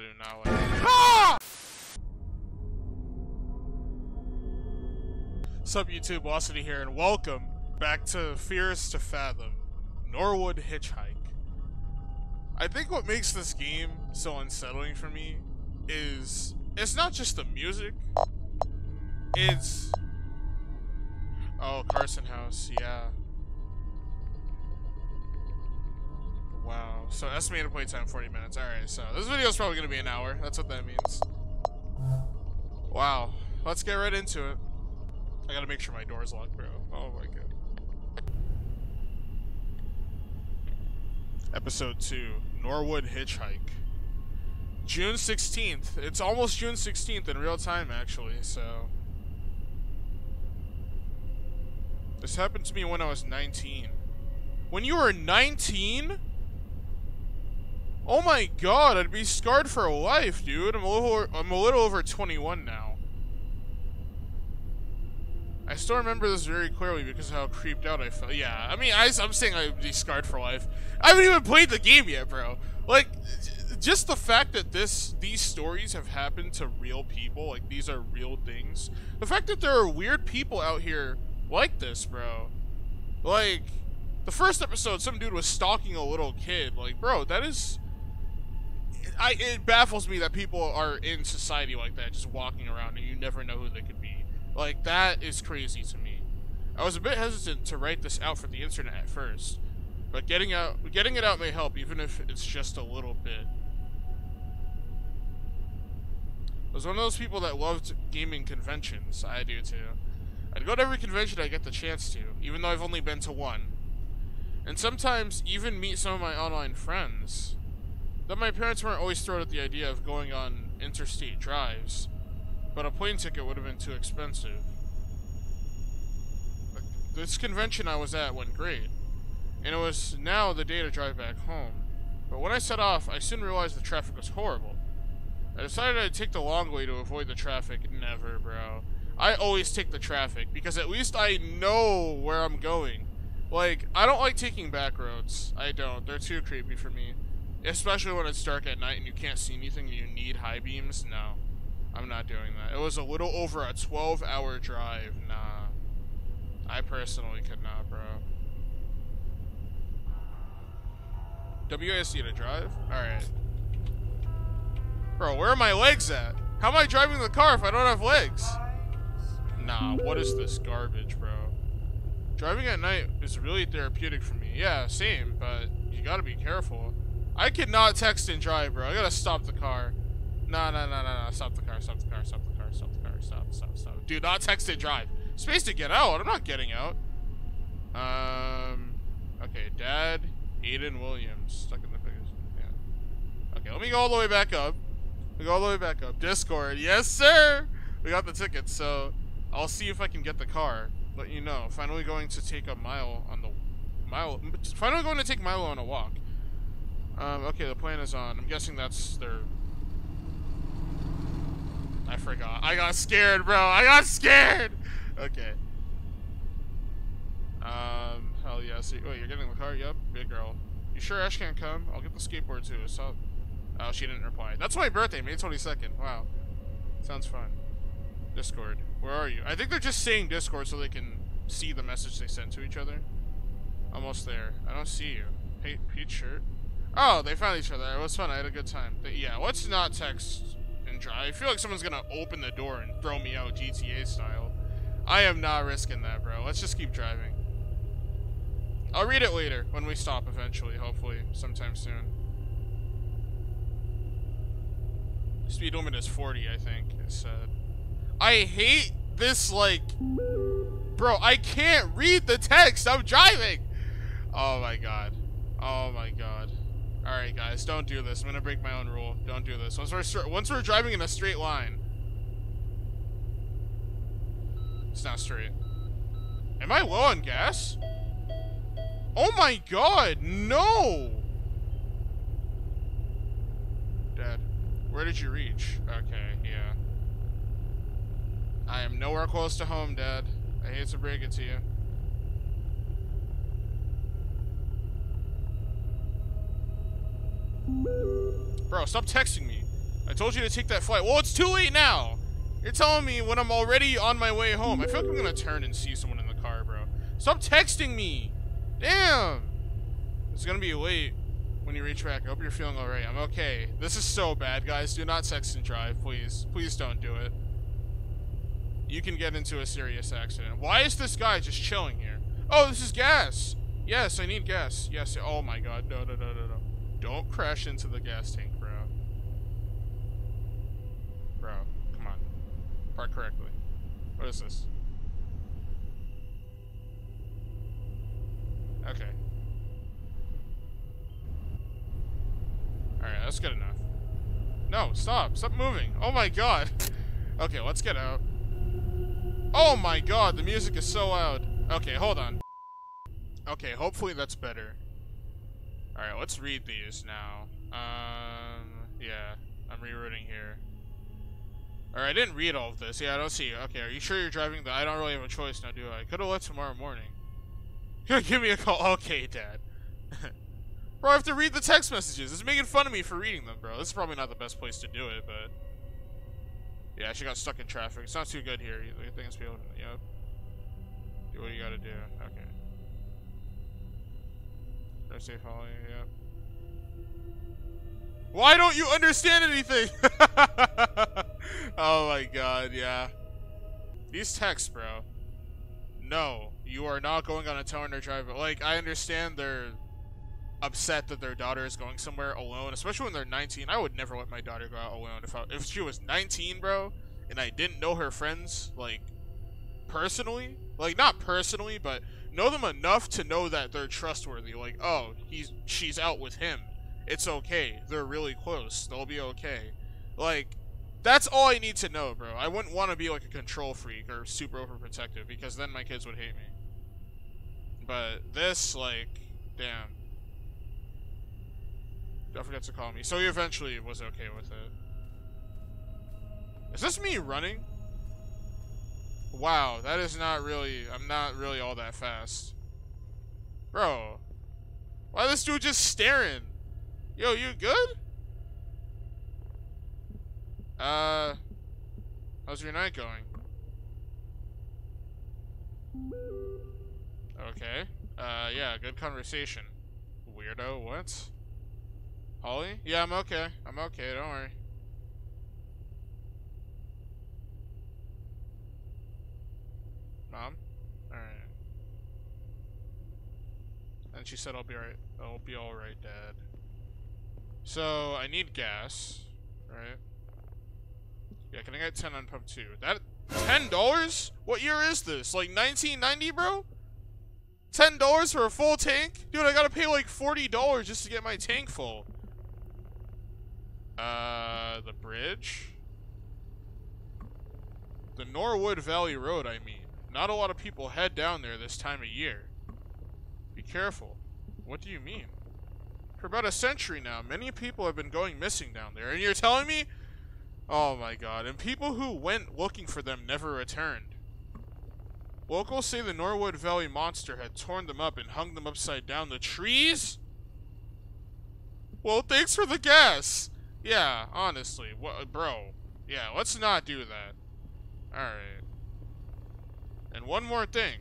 I do not ah! Sup YouTube, Locity here, and welcome back to Fears to Fathom, Norwood Hitchhike. I think what makes this game so unsettling for me is it's not just the music, it's... Oh, Carson House, yeah. So estimated playtime 40 minutes. Alright, so this video is probably going to be an hour. That's what that means. Wow. Let's get right into it. I gotta make sure my door's locked, bro. Oh my god. Episode 2. Norwood Hitchhike. June 16th. It's almost June 16th in real time, actually, so... This happened to me when I was 19. When you were 19? Oh my god, I'd be scarred for life, dude. I'm a little I'm a little over 21 now. I still remember this very clearly because of how creeped out I felt. Yeah, I mean, I, I'm saying I'd be scarred for life. I haven't even played the game yet, bro. Like, just the fact that this these stories have happened to real people, like these are real things. The fact that there are weird people out here like this, bro. Like, the first episode, some dude was stalking a little kid. Like, bro, that is I, it baffles me that people are in society like that, just walking around and you never know who they could be. Like, that is crazy to me. I was a bit hesitant to write this out for the internet at first, but getting out, getting it out may help, even if it's just a little bit. I was one of those people that loved gaming conventions. I do too. I'd go to every convention I get the chance to, even though I've only been to one. And sometimes even meet some of my online friends. Though my parents weren't always thrilled at the idea of going on interstate drives, but a plane ticket would have been too expensive. This convention I was at went great, and it was now the day to drive back home. But when I set off, I soon realized the traffic was horrible. I decided I'd take the long way to avoid the traffic. Never, bro. I always take the traffic, because at least I know where I'm going. Like, I don't like taking back roads. I don't. They're too creepy for me. Especially when it's dark at night and you can't see anything and you need high beams. No. I'm not doing that. It was a little over a 12 hour drive. Nah. I personally could not, bro. WASD to drive? Alright. Bro, where are my legs at? How am I driving the car if I don't have legs? Nah, what is this garbage, bro? Driving at night is really therapeutic for me. Yeah, same, but you gotta be careful. I cannot text and drive, bro. I gotta stop the car. No, no, no, no, no. Stop the car, stop the car, stop the car, stop the car, stop, stop, stop. Do not text and drive. Space to get out. I'm not getting out. Um, okay, Dad, Aiden Williams. Stuck in the biggest. Yeah. Okay, let me go all the way back up. Me go all the way back up. Discord. Yes, sir. We got the tickets, so I'll see if I can get the car. Let you know. Finally going to take a mile on the mile. Finally going to take Milo on a walk. Um, okay, the plane is on. I'm guessing that's their... I forgot. I got scared, bro. I got scared! Okay. Um, hell yeah. So, wait, you're getting the car? Yep. Big girl. You sure Ash can't come? I'll get the skateboard too. So, oh, she didn't reply. That's my birthday, May 22nd. Wow. Sounds fun. Discord. Where are you? I think they're just saying Discord so they can see the message they sent to each other. Almost there. I don't see you. Hey, Peach shirt. Oh, they found each other. It was fun. I had a good time. But yeah, let's not text and drive. I feel like someone's gonna open the door and throw me out GTA style. I am not risking that, bro. Let's just keep driving. I'll read it later when we stop eventually, hopefully, sometime soon. Speed limit is 40, I think, it said. I hate this, like... Bro, I can't read the text! I'm driving! Oh my god. Oh my god. All right, guys, don't do this. I'm gonna break my own rule. Don't do this. Once we're once we're driving in a straight line, it's not straight. Am I low on gas? Oh my god, no! Dad, where did you reach? Okay, yeah. I am nowhere close to home, Dad. I hate to break it to you. Bro, stop texting me. I told you to take that flight. Well, it's too late now. You're telling me when I'm already on my way home. I feel like I'm gonna turn and see someone in the car, bro. Stop texting me. Damn. It's gonna be late when you reach back. I hope you're feeling alright. I'm okay. This is so bad, guys. Do not text and drive, please. Please don't do it. You can get into a serious accident. Why is this guy just chilling here? Oh, this is gas. Yes, I need gas. Yes. Oh my god. No, no, no, no, no. Don't crash into the gas tank, bro. Bro, come on. Park correctly. What is this? Okay. Alright, that's good enough. No, stop. Stop moving. Oh my god. Okay, let's get out. Oh my god, the music is so loud. Okay, hold on. Okay, hopefully that's better. Alright, let's read these now. Um, yeah, I'm rerouting here. Alright, I didn't read all of this. Yeah, I don't see. you. Okay, are you sure you're driving the... I don't really have a choice now, do I? Could've left tomorrow morning. Give me a call. Okay, Dad. bro, I have to read the text messages. It's making fun of me for reading them, bro. This is probably not the best place to do it, but... Yeah, she got stuck in traffic. It's not too good here. Things feel... Yep. Do what you gotta do. Okay. Safe, Holly. Yep. Why don't you understand anything? oh my god, yeah. These texts, bro. No, you are not going on a towing or drive. Like, I understand they're upset that their daughter is going somewhere alone, especially when they're 19. I would never let my daughter go out alone. If I, if she was 19, bro, and I didn't know her friends, like, personally, like, not personally, but know them enough to know that they're trustworthy. Like, oh, he's she's out with him it's okay. They're really close. They'll be okay. Like, that's all I need to know, bro. I wouldn't want to be like a control freak or super overprotective because then my kids would hate me. But this, like, damn. Don't forget to call me. So he eventually was okay with it. Is this me running? Wow, that is not really... I'm not really all that fast. Bro. Why this dude just staring? Yo, you good? Uh, how's your night going? Okay. Uh, yeah, good conversation. Weirdo, what? Holly? Yeah, I'm okay. I'm okay, don't worry. Mom? Alright. And she said I'll be alright. I'll be alright, Dad. So, I need gas, right? Yeah, can I get 10 on pump 2? That, $10? What year is this? Like 1990, bro? $10 for a full tank? Dude, I gotta pay like $40 just to get my tank full. Uh, the bridge? The Norwood Valley Road, I mean. Not a lot of people head down there this time of year. Be careful. What do you mean? For about a century now, many people have been going missing down there. And you're telling me? Oh my god. And people who went looking for them never returned. Locals say the Norwood Valley monster had torn them up and hung them upside down the trees? Well, thanks for the guess! Yeah, honestly. What, bro. Yeah, let's not do that. Alright. And one more thing.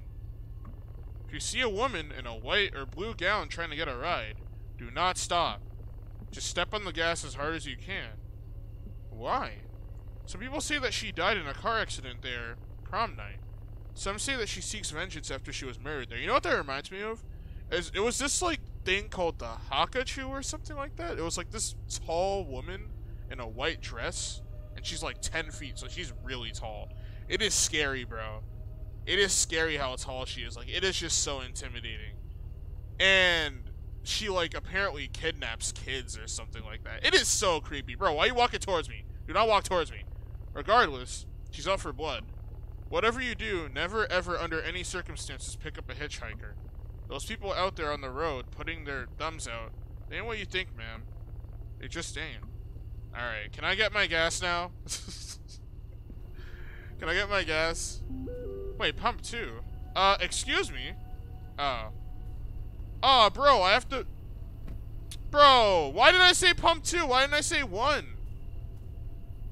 If you see a woman in a white or blue gown trying to get a ride, do not stop. Just step on the gas as hard as you can. Why? Some people say that she died in a car accident there prom night. Some say that she seeks vengeance after she was murdered there. You know what that reminds me of? Is it was this like thing called the Hakachu or something like that. It was like this tall woman in a white dress, and she's like 10 feet, so she's really tall. It is scary, bro. It is scary how tall she is. Like, it is just so intimidating. And she like apparently kidnaps kids or something like that. It is so creepy, bro. Why are you walking towards me? Do not walk towards me. Regardless, she's out for blood. Whatever you do, never ever under any circumstances pick up a hitchhiker. Those people out there on the road putting their thumbs out, they ain't what you think, man. They just ain't. Alright, can I get my gas now? can I get my gas? Wait, pump two. Uh, excuse me? Oh. Oh, bro, I have to... Bro, why did I say pump two? Why didn't I say one?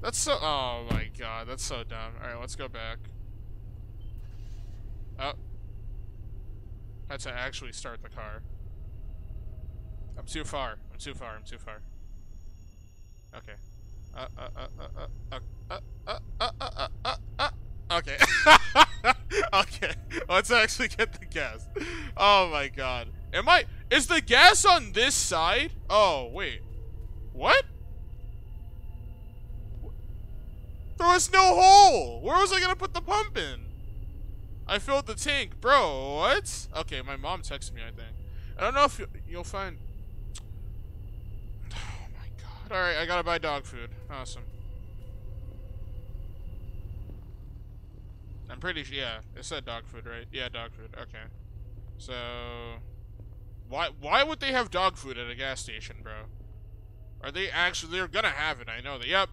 That's so. Oh my god, that's so dumb. Alright, let's go back. Oh. I Had to actually start the car. I'm too far. I'm too far. I'm too far. Okay. Uh, uh, uh, uh, uh, uh, uh, uh, uh, uh, uh, Okay. okay. Let's actually get the gas. Oh my god. Am I... Is the gas on this side? Oh, wait. What? There was no hole! Where was I gonna put the pump in? I filled the tank. Bro, what? Okay, my mom texted me, I think. I don't know if you'll find... Oh my god. Alright, I gotta buy dog food. Awesome. I'm pretty sure, yeah, it said dog food, right? Yeah, dog food, okay. So, why why would they have dog food at a gas station, bro? Are they actually, they're gonna have it, I know that, yep.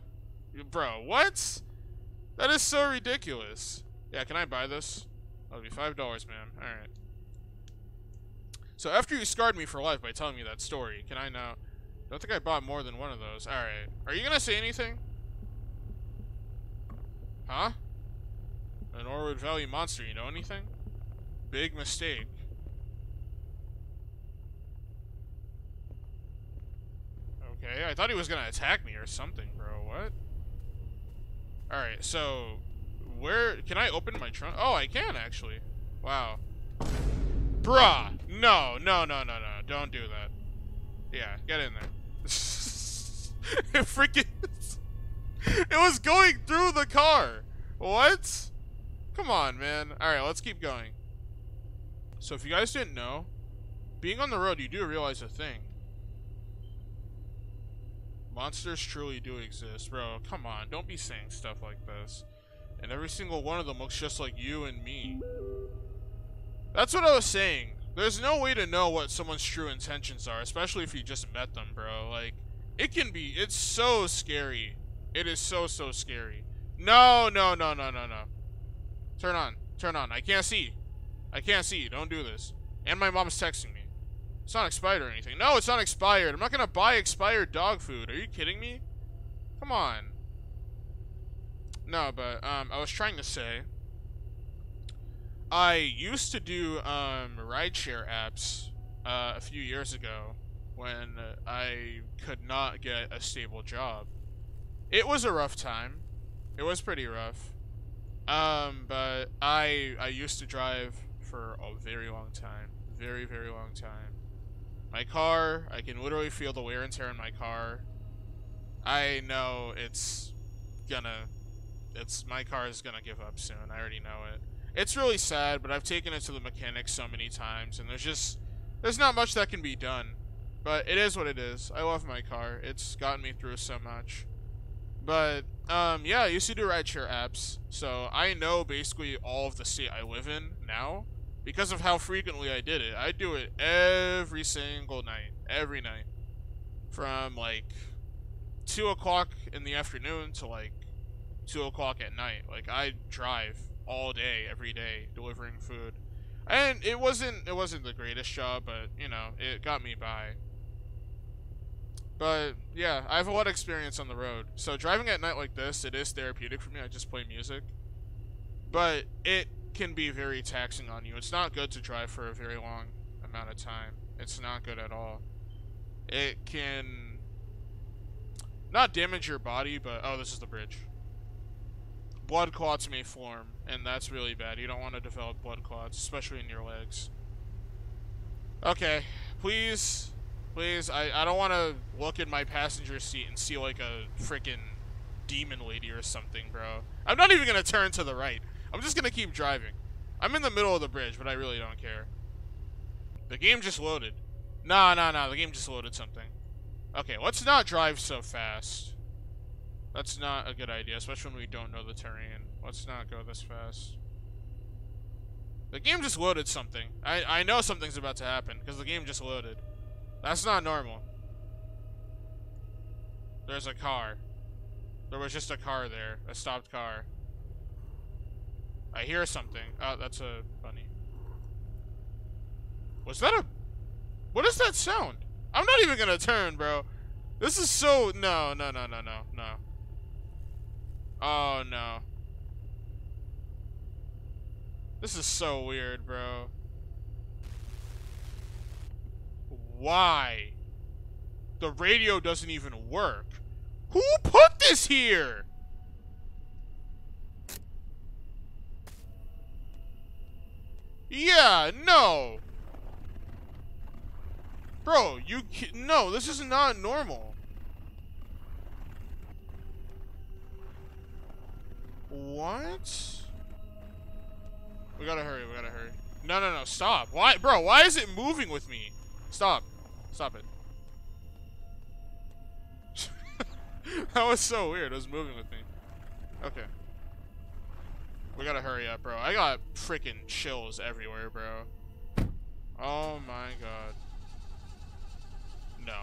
Bro, what? That is so ridiculous. Yeah, can I buy this? That'll be $5, man. Alright. So after you scarred me for life by telling me that story, can I now... Don't think I bought more than one of those. Alright. Are you gonna say anything? Huh? An Norwood Valley monster, you know anything? Big mistake. Okay, I thought he was gonna attack me or something, bro. What? Alright, so... Where... Can I open my trunk? Oh, I can, actually. Wow. Bruh! No, no, no, no, no. Don't do that. Yeah, get in there. it freaking... it was going through the car! What? Come on, man. Alright, let's keep going. So if you guys didn't know, being on the road, you do realize a thing. Monsters truly do exist. Bro, come on. Don't be saying stuff like this. And every single one of them looks just like you and me. That's what I was saying. There's no way to know what someone's true intentions are, especially if you just met them, bro. Like, it can be, it's so scary. It is so, so scary. No, no, no, no, no, no. Turn on. Turn on. I can't see. I can't see. Don't do this. And my mom's texting. It's not expired or anything. No, it's not expired. I'm not going to buy expired dog food. Are you kidding me? Come on. No, but um, I was trying to say... I used to do um, rideshare apps uh, a few years ago when I could not get a stable job. It was a rough time. It was pretty rough. Um, but I I used to drive for a very long time, very very long time. My car, I can literally feel the wear and tear in my car. I know it's gonna, it's my car is gonna give up soon. I already know it. It's really sad, but I've taken it to the mechanic so many times, and there's just there's not much that can be done. But it is what it is. I love my car. It's gotten me through so much. But um, yeah, I used to do rideshare apps, so I know basically all of the state I live in now because of how frequently I did it. I do it every single night, every night, from like two o'clock in the afternoon to like two o'clock at night. Like I drive all day, every day, delivering food, and it wasn't it wasn't the greatest job, but you know it got me by. But yeah, I have a lot of experience on the road. So driving at night like this, it is therapeutic for me. I just play music. But it can be very taxing on you. It's not good to drive for a very long amount of time. It's not good at all. It can not damage your body, but oh, this is the bridge. Blood clots may form, and that's really bad. You don't want to develop blood clots, especially in your legs. Okay, please Please, I, I don't want to look in my passenger seat and see like a freaking demon lady or something, bro. I'm not even going to turn to the right. I'm just to keep driving. I'm in the middle of the bridge, but I really don't care. The game just loaded. Nah, nah, nah. The game just loaded something. Okay, let's not drive so fast. That's not a good idea, especially when we don't know the terrain. Let's not go this fast. The game just loaded something. I, I know something's about to happen, because the game just loaded. That's not normal. There's a car. There was just a car there. A stopped car. I hear something. Oh, that's a bunny. Was that a... What is that sound? I'm not even gonna turn, bro. This is so... No, no, no, no, no, no. Oh, no. This is so weird, bro. Why? The radio doesn't even work. Who put this here? Yeah, no. Bro, you no, this is not normal. What? We gotta hurry, we gotta hurry. No, no, no, stop. Why, bro, why is it moving with me? Stop. Stop it. that was so weird. It was moving with me. Okay. We gotta hurry up, bro. I got freaking chills everywhere, bro. Oh my god. No.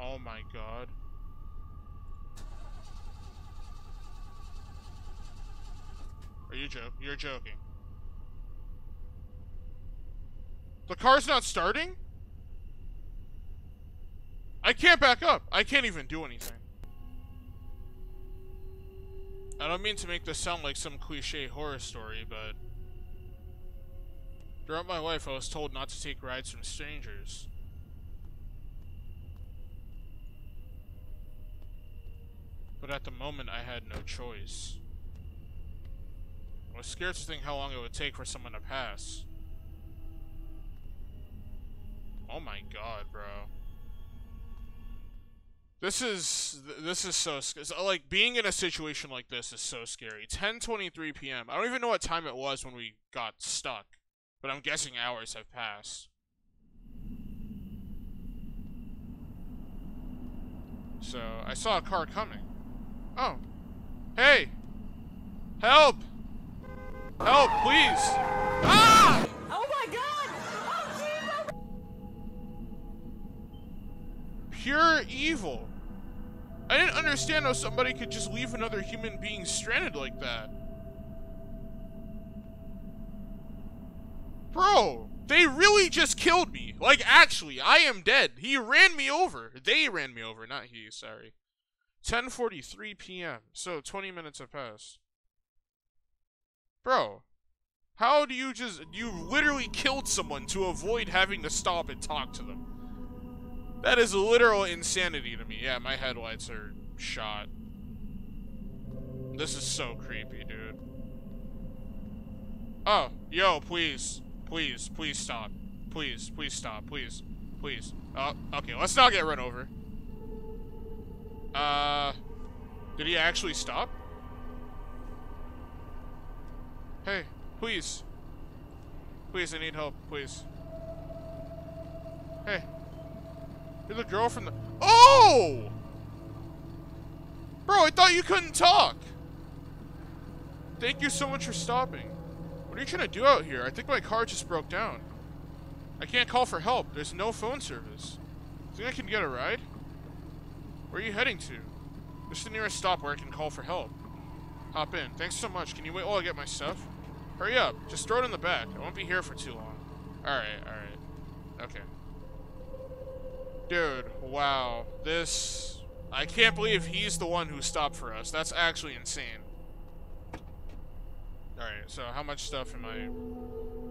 Oh my god. Are you joking? You're joking. The car's not starting? I can't back up. I can't even do anything. I don't mean to make this sound like some cliche horror story, but... Throughout my life, I was told not to take rides from strangers. But at the moment, I had no choice. I was scared to think how long it would take for someone to pass. Oh my god, bro. This is this is so like being in a situation like this is so scary. 10:23 p.m. I don't even know what time it was when we got stuck, but I'm guessing hours have passed. So, I saw a car coming. Oh. Hey. Help. Help, please. Ah! Pure evil. I didn't understand how somebody could just leave another human being stranded like that. Bro, they really just killed me. Like, actually, I am dead. He ran me over. They ran me over, not he, sorry. 10.43 p.m., so 20 minutes have passed. Bro, how do you just... You literally killed someone to avoid having to stop and talk to them. That is literal insanity to me. Yeah, my headlights are shot. This is so creepy, dude. Oh, yo, please. Please, please stop. Please, please stop. Please. Please. Oh, okay, let's not get run over. Uh, did he actually stop? Hey, please. Please, I need help, please. Hey. You're the girl from the... Oh! Bro, I thought you couldn't talk. Thank you so much for stopping. What are you trying to do out here? I think my car just broke down. I can't call for help. There's no phone service. Think I can get a ride? Where are you heading to? What's the nearest stop where I can call for help? Hop in. Thanks so much. Can you wait while I get my stuff? Hurry up. Just throw it in the back. I won't be here for too long. Alright, alright. Okay. Dude, wow. This... I can't believe he's the one who stopped for us. That's actually insane. Alright, so how much stuff am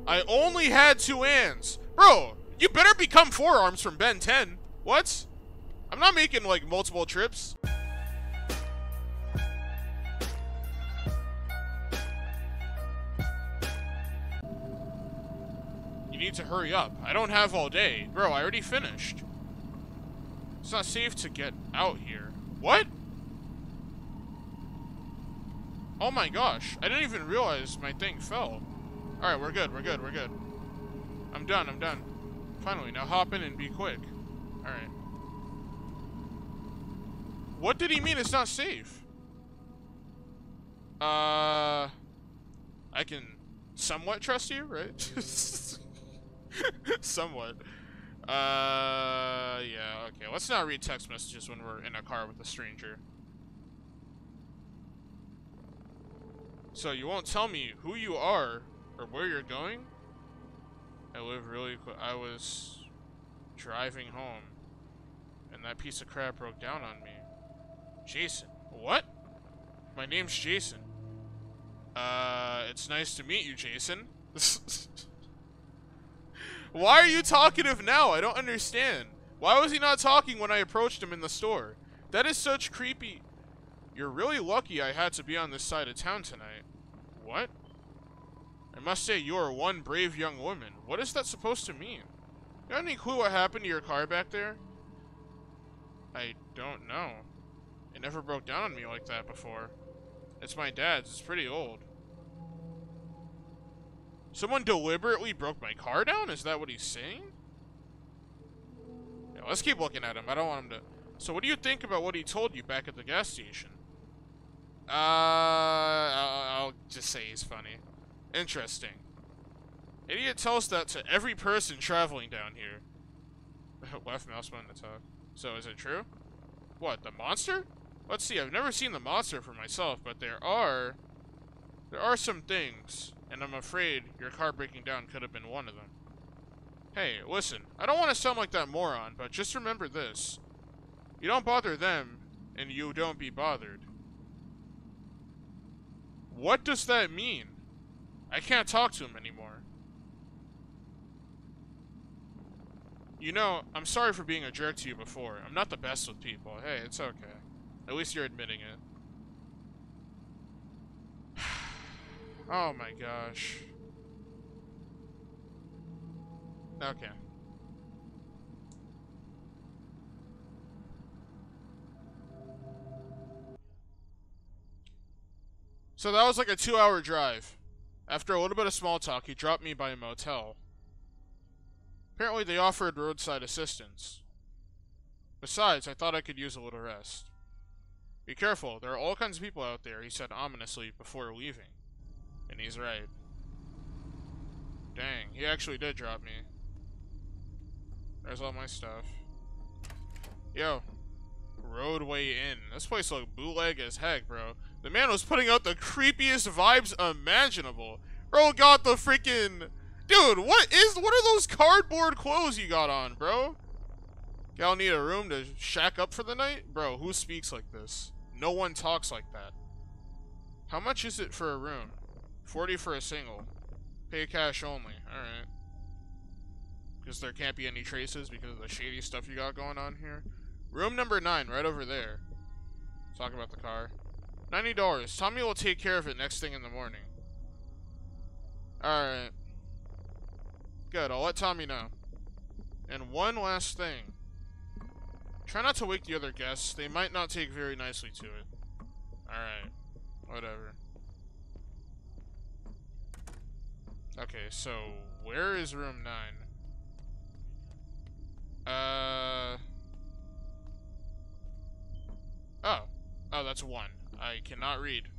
I... I only had two hands! Bro, you better become Four Arms from Ben 10. What? I'm not making, like, multiple trips. You need to hurry up. I don't have all day. Bro, I already finished. It's not safe to get out here. What? Oh my gosh. I didn't even realize my thing fell. Alright, we're good, we're good, we're good. I'm done, I'm done. Finally, now hop in and be quick. Alright. What did he mean it's not safe? Uh... I can somewhat trust you, right? somewhat. Uh, yeah, okay. Let's not read text messages when we're in a car with a stranger. So you won't tell me who you are or where you're going? I live really. I was driving home and that piece of crap broke down on me. Jason. What? My name's Jason. Uh, it's nice to meet you, Jason. Why are you talkative now? I don't understand. Why was he not talking when I approached him in the store? That is such creepy... You're really lucky I had to be on this side of town tonight. What? I must say you are one brave young woman. What is that supposed to mean? Got any clue what happened to your car back there? I don't know. It never broke down on me like that before. It's my dad's. It's pretty old. Someone deliberately broke my car down? Is that what he's saying? Yeah, let's keep looking at him. I don't want him to... So what do you think about what he told you back at the gas station? Uh, I'll, just say he's funny. Interesting. Idiot tells that to every person traveling down here. Left mouse button to talk. So is it true? What, the monster? Let's see, I've never seen the monster for myself, but there are... There are some things, and I'm afraid your car breaking down could have been one of them. Hey, listen, I don't want to sound like that moron, but just remember this. You don't bother them, and you don't be bothered. What does that mean? I can't talk to him anymore. You know, I'm sorry for being a jerk to you before. I'm not the best with people. Hey, it's okay. At least you're admitting it. Oh my gosh. Okay. So that was like a two hour drive. After a little bit of small talk, he dropped me by a motel. Apparently they offered roadside assistance. Besides, I thought I could use a little rest. Be careful, there are all kinds of people out there, he said ominously before leaving. And he's right. Dang, he actually did drop me. There's all my stuff. Yo. Roadway Inn. This place looked bootleg as heck, bro. The man was putting out the creepiest vibes imaginable. Bro got the freaking... Dude, what is... What are those cardboard clothes you got on, bro? Y'all need a room to shack up for the night? Bro, who speaks like this? No one talks like that. How much is it for a room? 40 for a single. Pay cash only. Alright. Because there can't be any traces because of the shady stuff you got going on here. Room number 9, right over there. Talk about the car. $90. Tommy will take care of it next thing in the morning. Alright. Good, I'll let Tommy know. And one last thing. Try not to wake the other guests. They might not take very nicely to it. Alright. Whatever. Okay, so where is room 9? Uh... Oh. Oh, that's 1. I cannot read.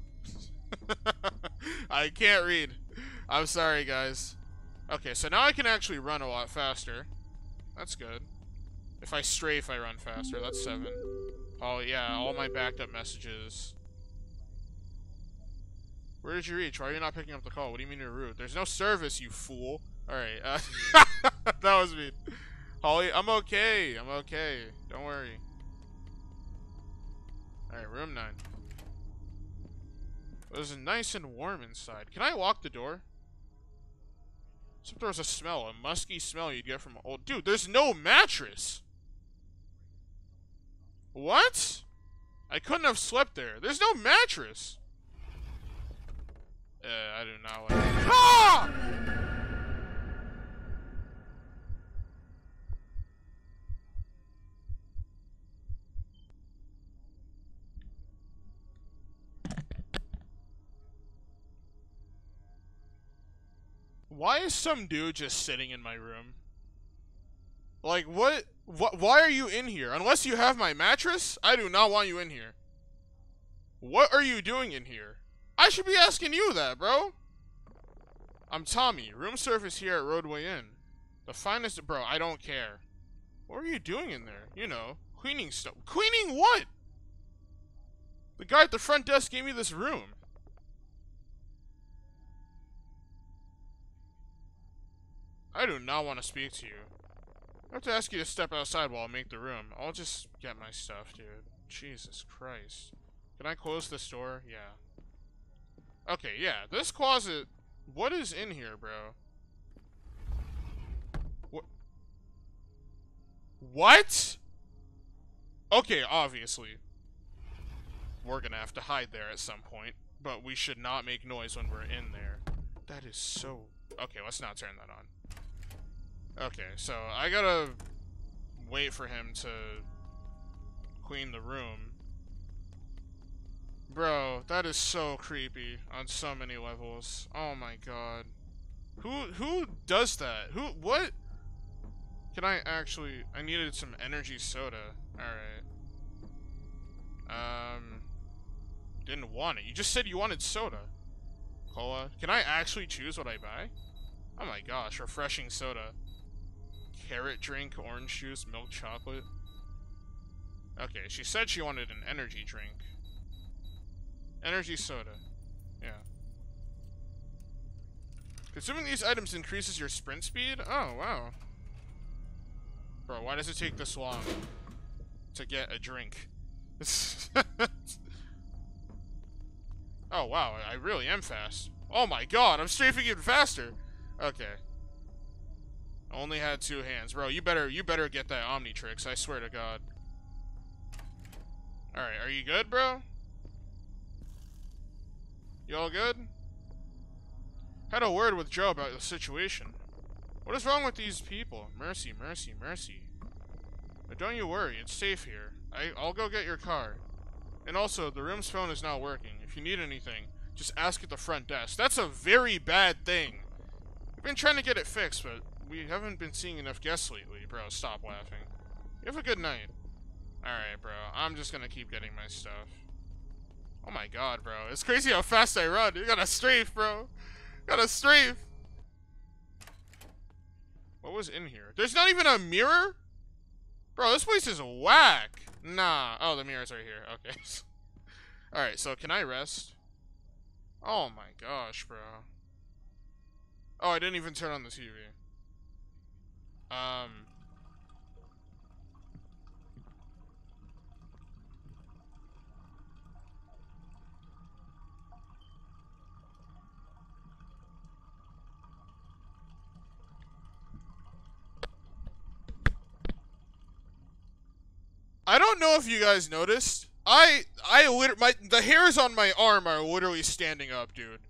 I can't read. I'm sorry, guys. Okay, so now I can actually run a lot faster. That's good. If I strafe, I run faster. That's 7. Oh, yeah, all my backed up messages. Where did you reach? Why are you not picking up the call? What do you mean you're rude? There's no service, you fool. Alright, uh, that was me. Holly, I'm okay. I'm okay. Don't worry. Alright, room 9. It was nice and warm inside. Can I lock the door? Except there was a smell, a musky smell you'd get from old... Dude, there's no mattress! What? I couldn't have slept there. There's no mattress! Uh, I do not like... Ah! Why is some dude just sitting in my room? Like, what? What? Why are you in here? Unless you have my mattress, I do not want you in here. What are you doing in here? I should be asking you that, bro. I'm Tommy, room service here at Roadway Inn. The finest, bro, I don't care. What are you doing in there? You know, cleaning stuff. Cleaning what? The guy at the front desk gave me this room. I do not want to speak to you. I have to ask you to step outside while I make the room. I'll just get my stuff, dude. Jesus Christ. Can I close this door? Yeah. Okay, yeah. This closet... What is in here, bro? What? Okay, obviously. We're gonna have to hide there at some point. But we should not make noise when we're in there. That is so... Okay, let's not turn that on. Okay, so I gotta wait for him to clean the room. Bro, that is so creepy on so many levels. Oh my god. Who who does that? Who what? Can I actually I needed some energy soda. Alright. Um didn't want it. You just said you wanted soda. Cola. Can I actually choose what I buy? Oh my gosh, refreshing soda. Carrot drink, orange juice, milk chocolate. Okay, she said she wanted an energy drink. Energy soda. Yeah. Consuming these items increases your sprint speed? Oh, wow. Bro, why does it take this long to get a drink? oh, wow, I really am fast. Oh my god, I'm strafing even faster. Okay. Only had two hands. Bro, you better you better get that Omnitrix, I swear to god. Alright, are you good, bro? You all good? Had a word with Joe about the situation. What is wrong with these people? Mercy, mercy, mercy. But don't you worry, it's safe here. I, I'll go get your car. And also, the room's phone is not working. If you need anything, just ask at the front desk. That's a very bad thing. We've been trying to get it fixed, but we haven't been seeing enough guests lately. Bro, stop laughing. You have a good night. Alright, bro. I'm just gonna keep getting my stuff. Oh my god, bro. It's crazy how fast I run. You got a strafe, bro. Got a strafe. What was in here? There's not even a mirror? Bro, this place is whack. Nah. Oh, the mirror's right here. Okay. Alright, so can I rest? Oh my gosh, bro. Oh, I didn't even turn on the TV. Um... I don't know if you guys noticed. I I lit my the hairs on my arm are literally standing up, dude.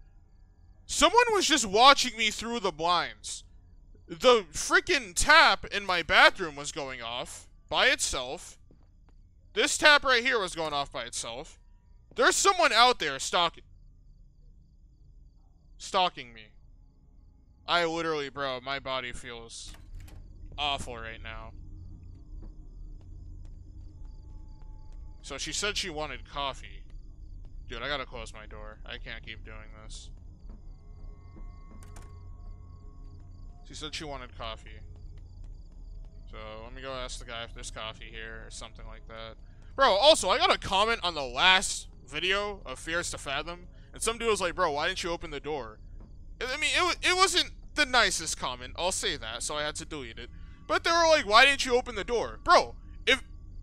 Someone was just watching me through the blinds. The freaking tap in my bathroom was going off by itself. This tap right here was going off by itself. There's someone out there stalking stalking me. I literally, bro, my body feels awful right now. So she said she wanted coffee. Dude, I gotta close my door. I can't keep doing this. She said she wanted coffee. So, let me go ask the guy if there's coffee here or something like that. Bro, also, I got a comment on the last video of Fears to Fathom, and some dude was like, bro, why didn't you open the door? I mean, it, it wasn't the nicest comment, I'll say that, so I had to delete it. But they were like, why didn't you open the door? Bro,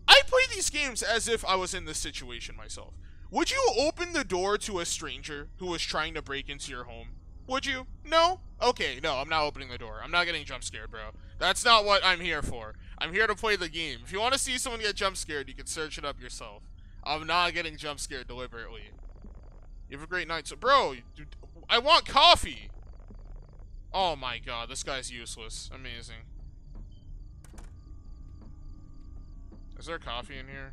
I play these games as if I was in this situation myself. Would you open the door to a stranger who was trying to break into your home? Would you? No? Okay, no, I'm not opening the door. I'm not getting jump scared, bro. That's not what I'm here for. I'm here to play the game. If you want to see someone get jump scared, you can search it up yourself. I'm not getting jump scared deliberately. You have a great night. So, bro, I want coffee. Oh my god, this guy's useless. Amazing. Is there coffee in here?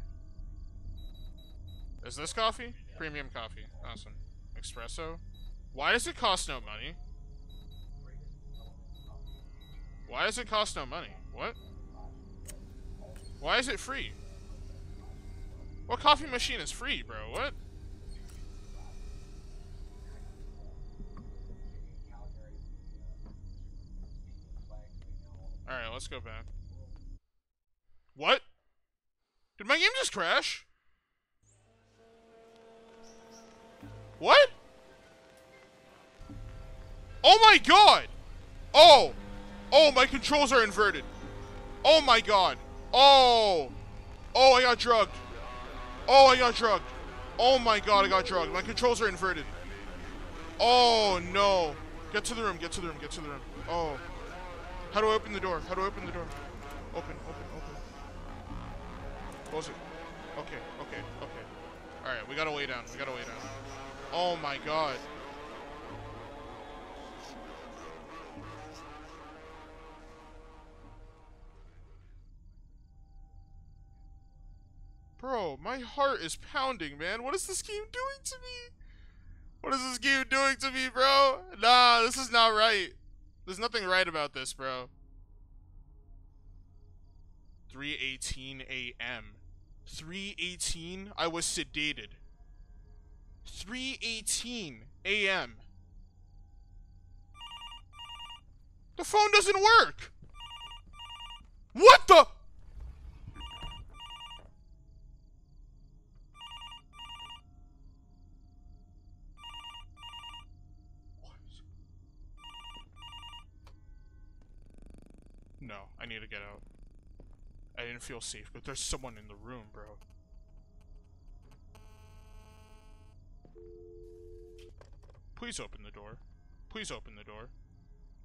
Is this coffee? Premium coffee. Awesome. Espresso? Why does it cost no money? Why does it cost no money? What? Why is it free? What coffee machine is free, bro? What? Alright, let's go back. What? Did my game just crash? What? Oh my god! Oh! Oh, my controls are inverted. Oh my god. Oh! Oh, I got drugged. Oh, I got drugged. Oh my god, I got drugged. My controls are inverted. Oh no. Get to the room, get to the room, get to the room. Oh. How do I open the door? How do I open the door? Close it. Okay, okay, okay. Alright, we gotta lay down. We gotta lay down. Oh my god. Bro, my heart is pounding, man. What is this game doing to me? What is this game doing to me, bro? Nah, this is not right. There's nothing right about this, bro. 3:18 a.m. 3:18. I was sedated. 3:18 a.m. The phone doesn't work. What the? No, I need to get out. Feel safe, but there's someone in the room, bro. Please open the door. Please open the door.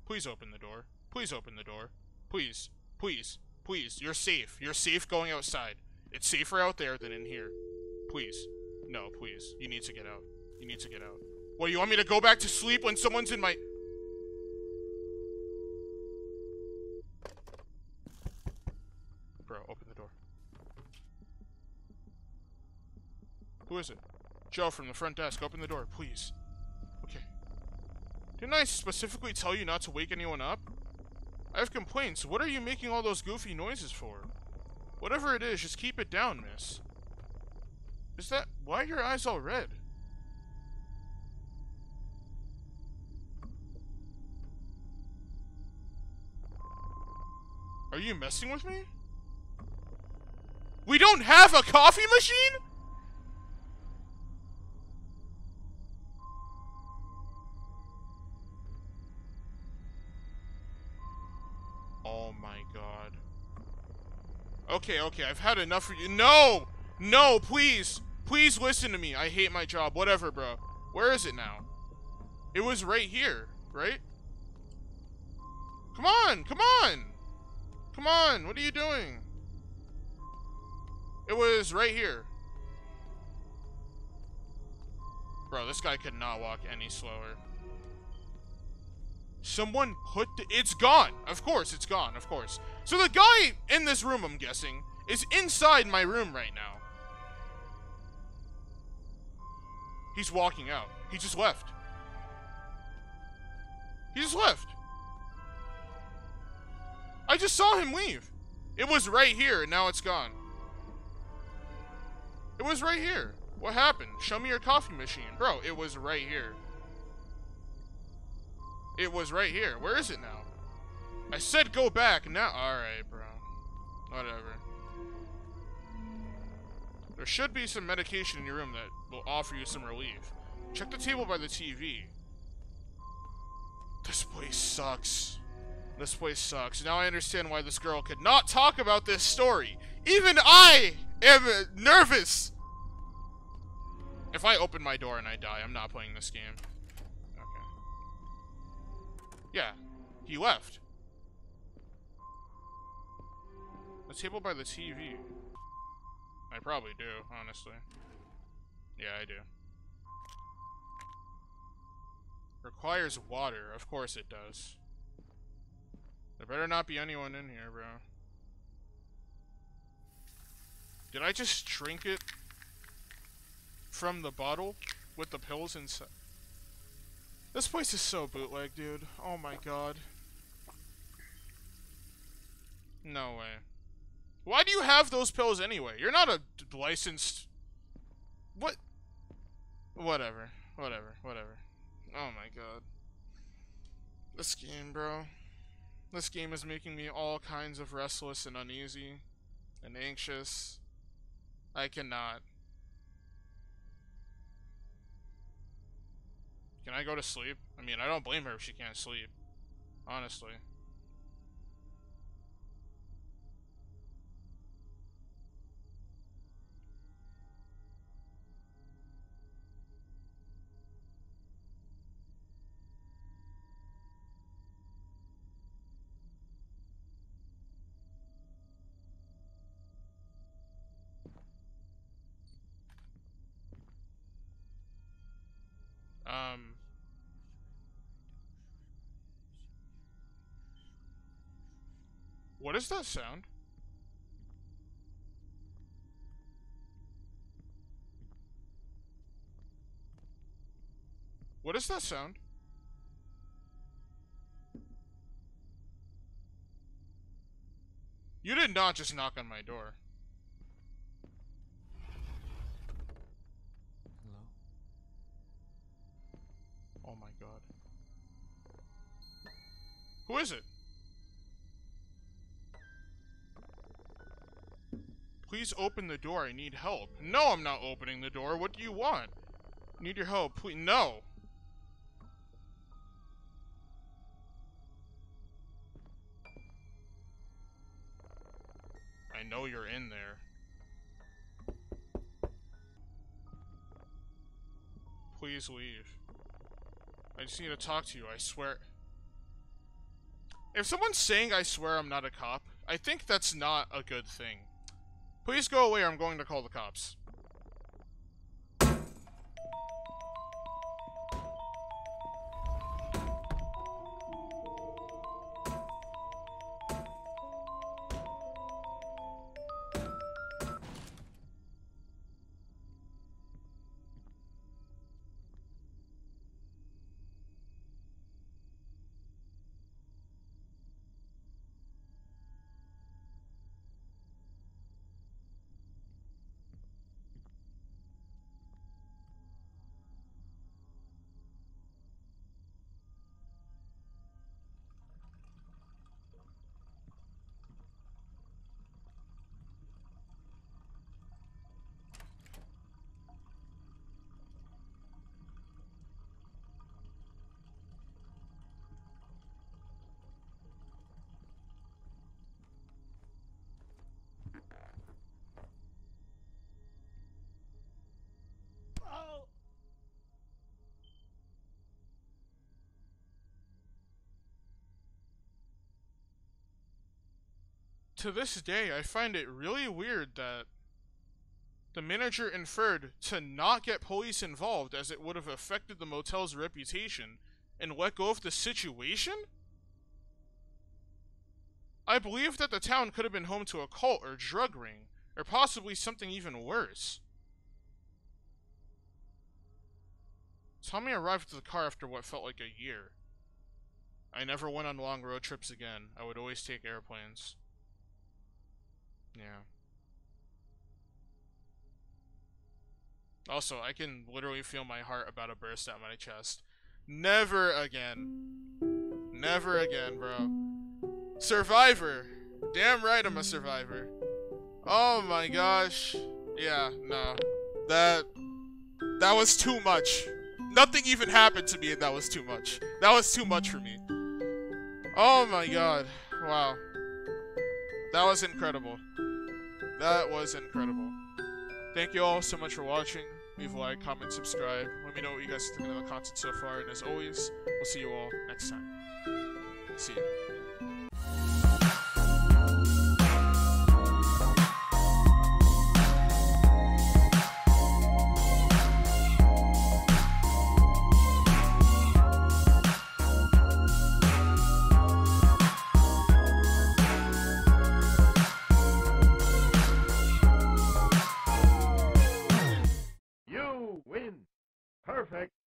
Please open the door. Please open the door. Please. Please. Please. You're safe. You're safe going outside. It's safer out there than in here. Please. No, please. You need to get out. You need to get out. What, you want me to go back to sleep when someone's in my... Who is it? Joe from the front desk. Open the door, please. Okay. Didn't I specifically tell you not to wake anyone up? I have complaints. What are you making all those goofy noises for? Whatever it is, just keep it down, miss. Is that... Why are your eyes all red? Are you messing with me? We don't have a coffee machine? Oh my god. Okay, okay, I've had enough of you. No! No, please! Please listen to me. I hate my job. Whatever, bro. Where is it now? It was right here, right? Come on, come on! Come on, what are you doing? It was right here. Bro, this guy could not walk any slower. Someone put the- It's gone! Of course, it's gone, of course. So the guy in this room, I'm guessing, is inside my room right now. He's walking out. He just left. He just left. I just saw him leave. It was right here, and now it's gone. It was right here. What happened? Show me your coffee machine. Bro, it was right here. It was right here. Where is it now? I said go back. Now, alright, bro. Whatever. There should be some medication in your room that will offer you some relief. Check the table by the TV. This place sucks. This place sucks. Now I understand why this girl could not talk about this story. Even I am nervous. If I open my door and I die, I'm not playing this game. Yeah, he left. The table by the TV. I probably do, honestly. Yeah, I do. Requires water. Of course it does. There better not be anyone in here, bro. Did I just drink it from the bottle with the pills inside? This place is so bootleg, dude. Oh my god. No way. Why do you have those pills anyway? You're not a licensed... What? Whatever. Whatever. Whatever. Oh my god. This game, bro. This game is making me all kinds of restless and uneasy and anxious. I cannot. Can I go to sleep? I mean, I don't blame her if she can't sleep. Honestly. What is that sound? What is that sound? You did not just knock on my door. Hello? Oh my god. Who is it? Please open the door. I need help. No, I'm not opening the door. What do you want? Need your help. Please. No. I know you're in there. Please leave. I just need to talk to you, I swear. If someone's saying I swear I'm not a cop, I think that's not a good thing. Please go away or I'm going to call the cops. To this day, I find it really weird that the manager inferred to not get police involved as it would have affected the motel's reputation and let go of the situation? I believe that the town could have been home to a cult or drug ring, or possibly something even worse. Tommy arrived at the car after what felt like a year. I never went on long road trips again. I would always take airplanes. Yeah. Also, I can literally feel my heart about to burst out my chest. Never again. Never again, bro. Survivor. Damn right I'm a survivor. Oh my gosh. Yeah, no. That that was too much. Nothing even happened to me and that was too much. That was too much for me. Oh my god. Wow. That was incredible. That was incredible. Thank you all so much for watching. Leave a like, comment, subscribe. Let me know what you guys think of the content so far. And as always, we'll see you all next time. See you. Perfect.